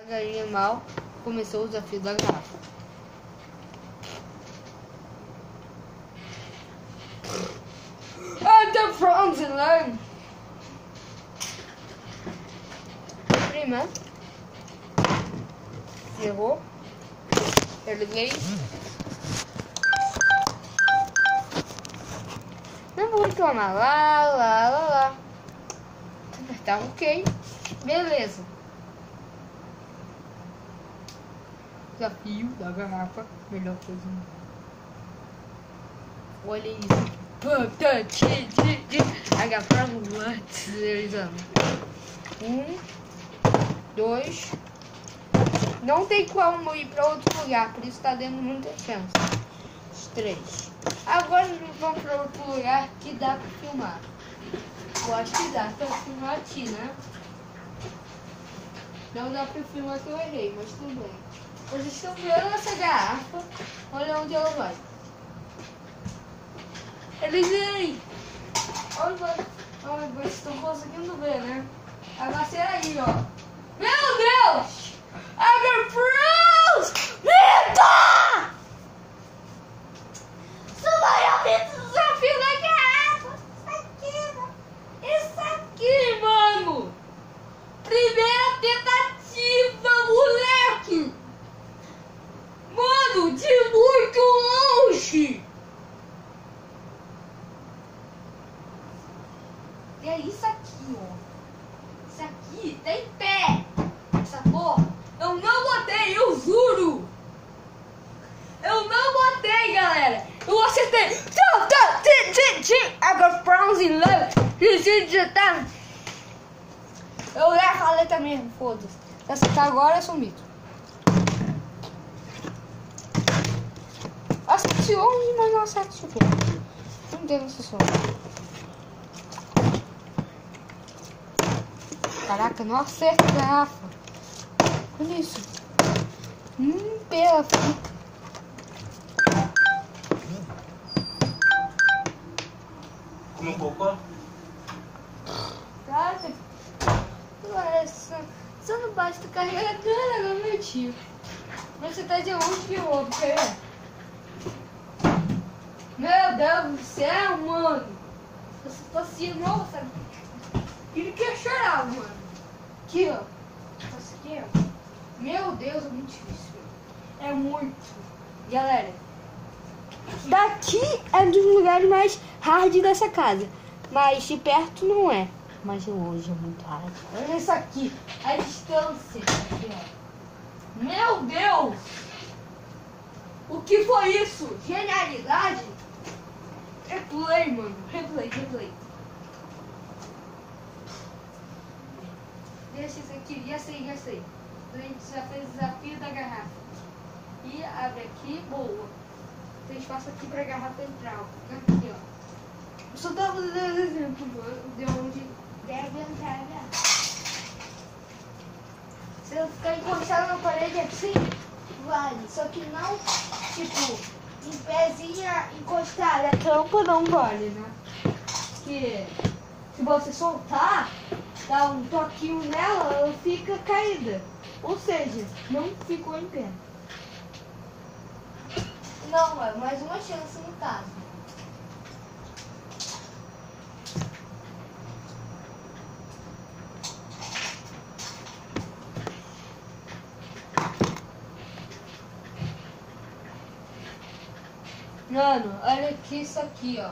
A galinha mal começou o desafio da garrafa. And the frozen line. Prima. Errou. Erguei. Não vou reclamar. Lá, lá, lá, lá. Tá ok. Beleza. Desafio da garrafa. Melhor coisa. do mundo. Olha isso. Importante de, de agarrar utilizando. Um, dois. Não tem como ir para outro lugar, por isso tá dando muita chance. Os três. Agora vamos para outro lugar que dá para filmar. Eu acho que dá pra filmar aqui, né? Não dá pra filmar que eu errei, mas tudo bem. Vocês estão vendo essa garrafa? Olha onde ela vai. Ele vem! Olha, olha, vocês estão conseguindo ver, né? Ela vai ser aí, ó. Meu Deus! Agar Bros! Meta! Sumaramente desafio da garrafa! Isso aqui, isso aqui, mano! Primeira tentativa, moleque! Mano, de muito longe! E é isso aqui, ó. Isso aqui tá em pé. Essa porra. Eu não botei, eu juro. Eu não botei, galera. Eu acertei. Agora, Bronze Love. Gente, já tá. Eu levo a letra mesmo, foda-se. Se acertar agora, eu sou um mito. Acertei longe, mas não acertei tipo. Não tem sensação. Caraca, não acerta a garrafa. Olha isso. Hum, pela frente. Come um cocô? Caraca. Ué, só, só não basta carregar a câmera, meu tio. Mas você tá de longe que quer ver? Meu Deus do céu, mano. Você tá assim, nossa. Ele quer chorar, mano. Aqui, ó. Isso aqui, ó. Meu Deus, é muito difícil. É muito. Galera, daqui é um dos lugares mais hard dessa casa. Mas de perto não é. Mas de longe é muito hard. Olha isso aqui. A distância. Aqui, ó. Meu Deus! O que foi isso? Genialidade? Replay, mano. Replay, replay. Deixa isso aqui, já sei, já sei. A gente já fez o desafio da garrafa. E abre aqui, boa. Tem espaço aqui pra garrafa entrar. Aqui, ó. Só mano, de onde deve entrar a garrafa. Se eu ficar encostado na parede assim, vale. Só que não, tipo, em pezinha encostada. A tampa não vale, né? Que se você soltar, dá um toquinho nela, ela fica caída. Ou seja, não ficou em pé. Não, é mais uma chance no caso. Mano, olha aqui isso aqui, ó.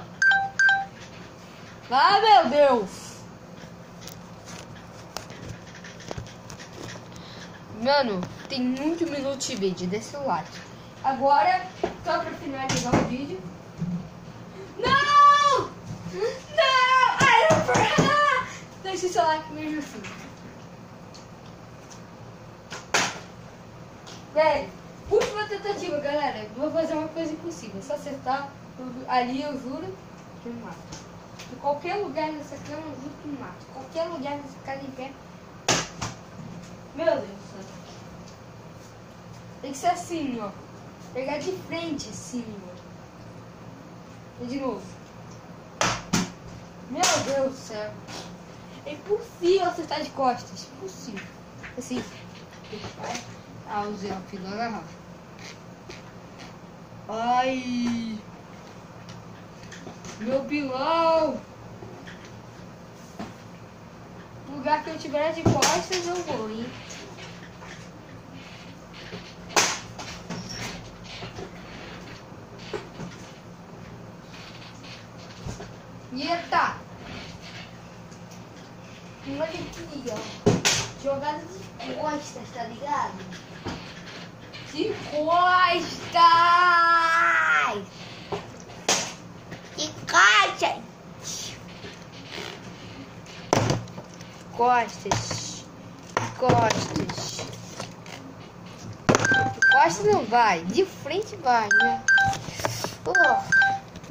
Ah, meu Deus! Mano, tem muito minuto de vídeo desse lado. Agora, só pra finalizar o vídeo. Não! Não! Ai, não! Deixa o seu like mesmo assim. Velho, última tentativa, galera. Vou fazer uma coisa impossível. Se acertar eu- ali, eu juro que eu mato. Em qualquer lugar nessa cama, eu juro que eu mato. Qualquer lugar nessa casa em pé. Meu Deus do céu. Tem que ser assim, ó. Pegar de frente, assim, ó. E de novo. Meu Deus do céu. É impossível acertar de costas. Impossível. Assim. Ah, usei a fila da garrafa. Ai! Meu pilão! Lugar que eu tiver de costas eu vou, hein? Eita! Olha aqui, ó. Jogada de costas, tá ligado? De costas! De costas! Costas. Costas. Costas não vai. De frente vai, né? Pô,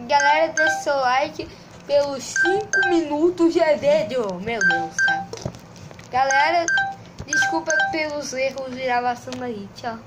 galera, deixa seu like pelos 5 minutos de vídeo. Meu Deus, sabe? Galera, desculpa pelos erros de gravação aí. Tchau.